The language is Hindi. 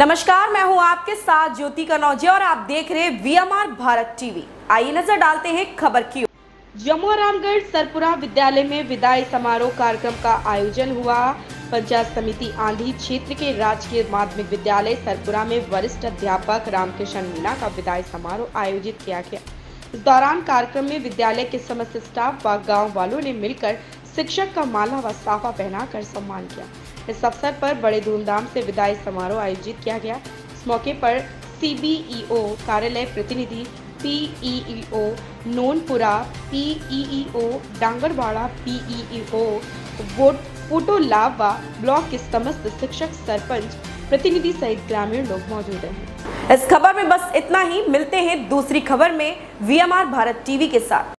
नमस्कार, मैं हूँ आपके साथ ज्योति कनौजिया और आप देख रहे वीएमआर भारत टीवी आइए नज़र डालते हैं खबर की जम्मू रामगढ़, सरपुरा विद्यालय में विदाई समारोह कार्यक्रम का आयोजन हुआ। पंचायत समिति आंधी क्षेत्र के राजकीय माध्यमिक विद्यालय सरपुरा में वरिष्ठ अध्यापक रामकिशन मीणा का विदाई समारोह आयोजित किया गया। इस दौरान कार्यक्रम में विद्यालय के समस्त स्टाफ व गाँव वालों ने मिलकर शिक्षक का माला व साफा पहनाकर सम्मान किया। इस अवसर पर बड़े धूमधाम से विदाई समारोह आयोजित किया गया। इस मौके पर सीबीईओ कार्यालय प्रतिनिधि PEO Nonpura PEO Dangarwada PEO photo लाभ व ब्लॉक के समस्त शिक्षक सरपंच, प्रतिनिधि सहित ग्रामीण लोग मौजूद रहे। इस खबर में बस इतना ही। मिलते हैं दूसरी खबर में वीएमआर भारत टीवी के साथ।